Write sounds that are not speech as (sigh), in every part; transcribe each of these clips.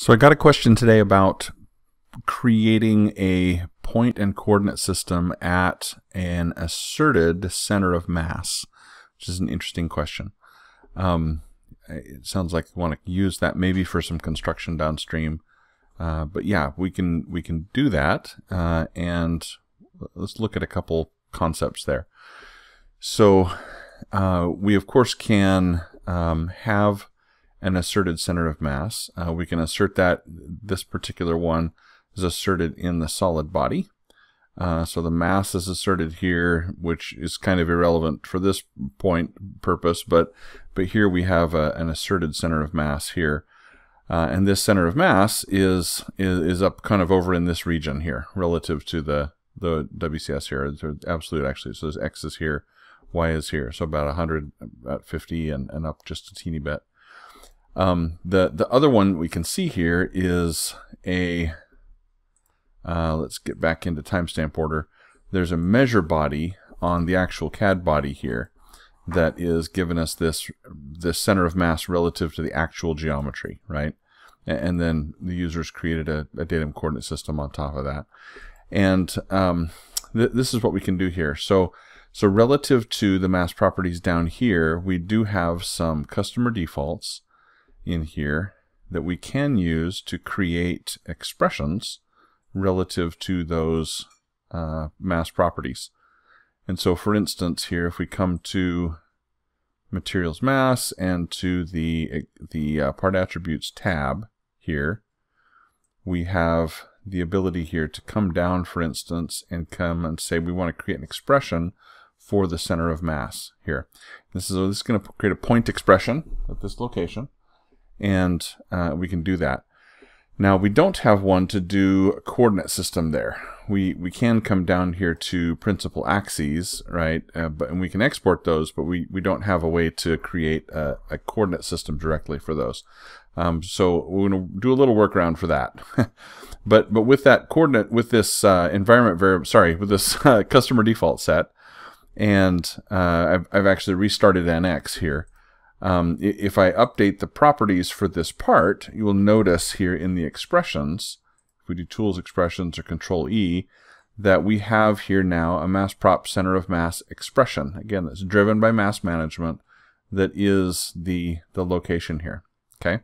So I got a question today about creating a point and coordinate system at an asserted center of mass, which is an interesting question. Um, it sounds like you want to use that maybe for some construction downstream. Uh, but yeah, we can we can do that, uh, and let's look at a couple concepts there. So uh, we of course can um, have an asserted center of mass. Uh, we can assert that this particular one is asserted in the solid body. Uh, so the mass is asserted here, which is kind of irrelevant for this point purpose, but but here we have a, an asserted center of mass here. Uh, and this center of mass is, is is up kind of over in this region here relative to the the WCS here. It's absolute actually. So this X is here, Y is here. So about 100, about 50 and, and up just a teeny bit. Um, the, the other one we can see here is a, uh, let's get back into timestamp order. There's a measure body on the actual CAD body here that is giving us this, this center of mass relative to the actual geometry, right? And then the users created a, a datum coordinate system on top of that. And um, th this is what we can do here. So, so relative to the mass properties down here, we do have some customer defaults in here that we can use to create expressions relative to those uh, mass properties. And so for instance here, if we come to materials mass and to the, the uh, part attributes tab here, we have the ability here to come down, for instance, and come and say we want to create an expression for the center of mass here. This is, this is going to create a point expression at this location and uh, we can do that. Now we don't have one to do a coordinate system there. We we can come down here to principal axes, right? Uh, but and we can export those, but we we don't have a way to create a, a coordinate system directly for those. Um, so we're going to do a little workaround for that. (laughs) but but with that coordinate, with this uh, environment variable, sorry, with this uh, (laughs) customer default set, and uh, I've I've actually restarted NX here. Um, if I update the properties for this part, you will notice here in the expressions, if we do tools expressions or control E, that we have here now a mass prop center of mass expression. Again, that's driven by mass management that is the, the location here. Okay.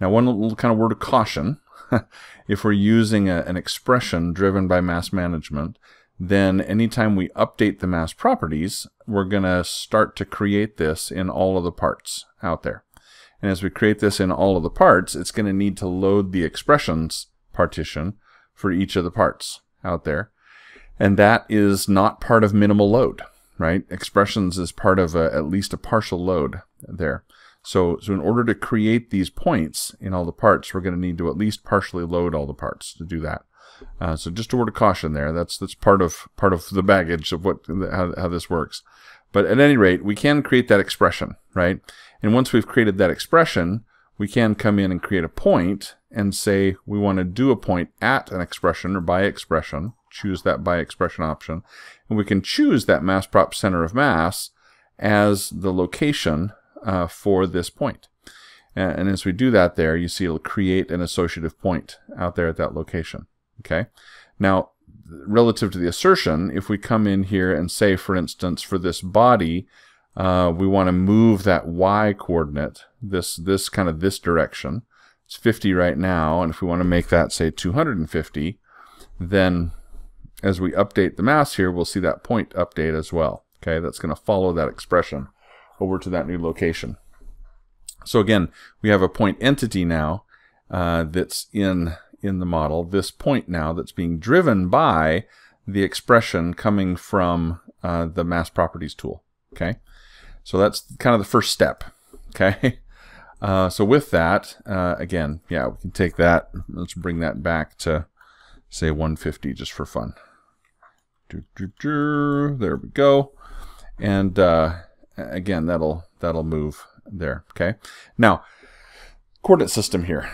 Now one little kind of word of caution, (laughs) if we're using a, an expression driven by mass management, then anytime we update the mass properties, we're going to start to create this in all of the parts out there. And as we create this in all of the parts, it's going to need to load the expressions partition for each of the parts out there. And that is not part of minimal load, right? Expressions is part of a, at least a partial load there. So, so in order to create these points in all the parts, we're going to need to at least partially load all the parts to do that. Uh, so just a word of caution there. That's that's part of part of the baggage of what how, how this works. But at any rate, we can create that expression, right? And once we've created that expression, we can come in and create a point and say we want to do a point at an expression or by expression. Choose that by expression option. And we can choose that mass prop center of mass as the location uh, for this point. And as we do that there, you see it'll create an associative point out there at that location. Okay. Now, relative to the assertion, if we come in here and say, for instance, for this body, uh, we want to move that y coordinate, this this kind of this direction. It's 50 right now, and if we want to make that say 250, then as we update the mass here, we'll see that point update as well. Okay, that's going to follow that expression over to that new location. So again, we have a point entity now uh, that's in in the model, this point now that's being driven by the expression coming from uh, the mass properties tool. Okay, so that's kind of the first step. Okay, (laughs) uh, so with that, uh, again, yeah, we can take that. Let's bring that back to say 150 just for fun. There we go, and uh, again, that'll that'll move there. Okay, now coordinate system here.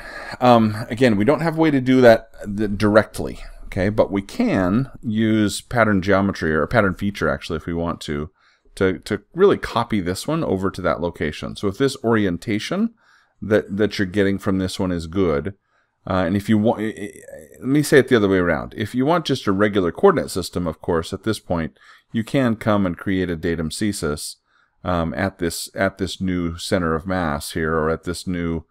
Um, again, we don't have a way to do that directly, okay, but we can use pattern geometry or a pattern feature actually if we want to, to, to really copy this one over to that location. So if this orientation that, that you're getting from this one is good, Uh, and if you want, let me say it the other way around. If you want just a regular coordinate system, of course, at this point, you can come and create a datum CSYS um, at this at this new center of mass here, or at this new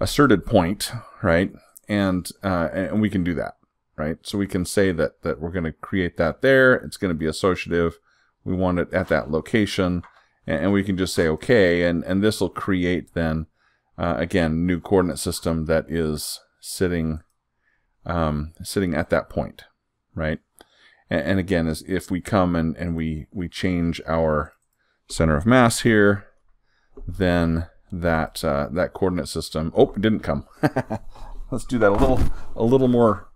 asserted point, right? And uh, and we can do that, right? So we can say that that we're going to create that there. It's going to be associative. We want it at that location, and, and we can just say okay, and and this will create then uh, again new coordinate system that is sitting um, sitting at that point, right? And, and again, as if we come and, and we, we change our center of mass here, then that uh, that coordinate system. Oh, it didn't come. (laughs) let's do that a little a little more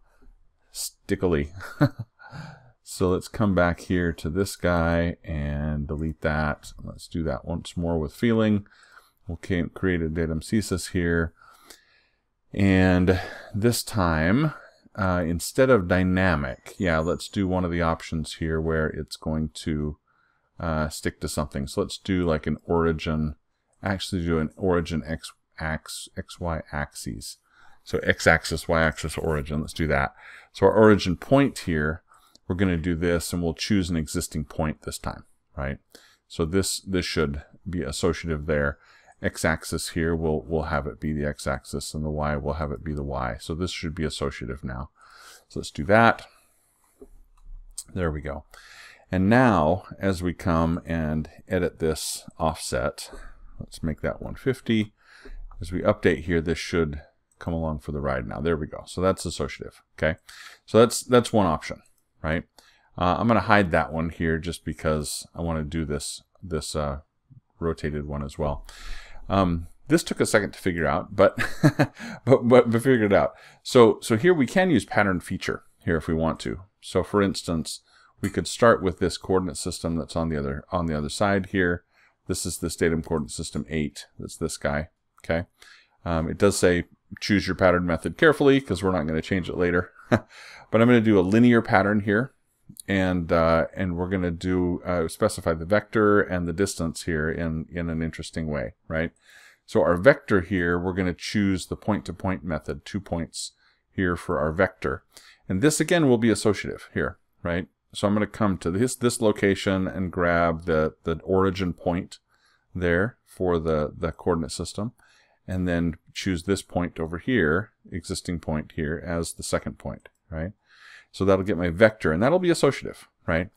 stickily. (laughs) so let's come back here to this guy and delete that. Let's do that once more with feeling. We'll create a datum CSYS here. And this time, uh, instead of dynamic, yeah, let's do one of the options here where it's going to uh, stick to something. So let's do like an origin, actually do an origin x, x, x y axes. So x-axis, y-axis, origin. Let's do that. So our origin point here, we're going to do this, and we'll choose an existing point this time, right? So this this should be associative there x-axis here, we'll, we'll have it be the x-axis, and the y will have it be the y. So this should be associative now. So let's do that. There we go. And now, as we come and edit this offset, let's make that 150. As we update here, this should come along for the ride now. There we go. So that's associative. Okay. So that's that's one option, right? Uh, I'm going to hide that one here just because I want to do this this uh, rotated one as well. Um, this took a second to figure out, but, (laughs) but, but, but figured it out. So, so here we can use pattern feature here if we want to. So for instance, we could start with this coordinate system that's on the other, on the other side here. This is this datum coordinate system 8. That's this guy. Okay. Um, it does say choose your pattern method carefully because we're not going to change it later. (laughs) but I'm going to do a linear pattern here and uh, and we're going to do uh, specify the vector and the distance here in in an interesting way, right? So our vector here, we're going to choose the point-to-point -point method, two points here for our vector, and this again will be associative here, right? So I'm going to come to this this location and grab the the origin point there for the the coordinate system, and then choose this point over here, existing point here, as the second point, right? So that'll get my vector, and that'll be associative, right?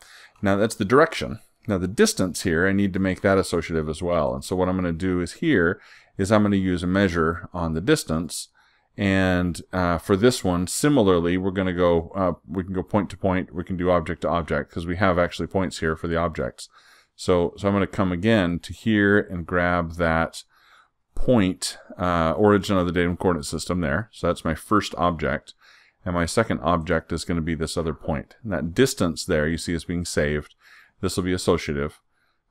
Now that's the direction. Now the distance here, I need to make that associative as well. And so what I'm going to do is here is I'm going to use a measure on the distance. And uh, for this one, similarly, we're going to go, uh, we can go point to point, we can do object to object, because we have actually points here for the objects. So, so I'm going to come again to here and grab that point uh, origin of the datum coordinate system there. So that's my first object. And my second object is going to be this other point. And that distance there you see is being saved. This will be associative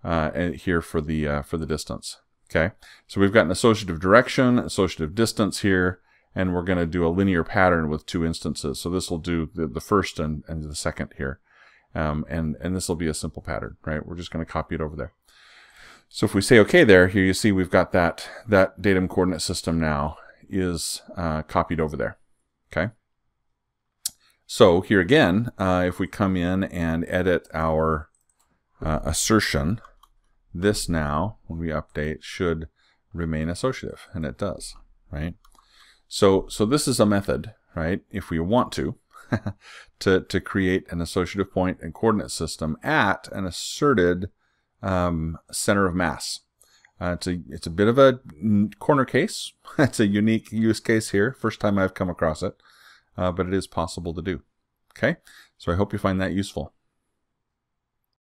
uh, here for the uh, for the distance. Okay, so we've got an associative direction, associative distance here, and we're going to do a linear pattern with two instances. So this will do the, the first and, and the second here. Um, and, and this will be a simple pattern, right? We're just going to copy it over there. So if we say OK there, here you see we've got that, that datum coordinate system now is uh, copied over there. Okay. So here again, uh, if we come in and edit our uh, assertion, this now, when we update, should remain associative, and it does, right? So, so this is a method, right, if we want to, (laughs) to, to create an associative point and coordinate system at an asserted um, center of mass. Uh, it's a it's a bit of a corner case. (laughs) it's a unique use case here. First time I've come across it uh, but it is possible to do. Okay, so I hope you find that useful.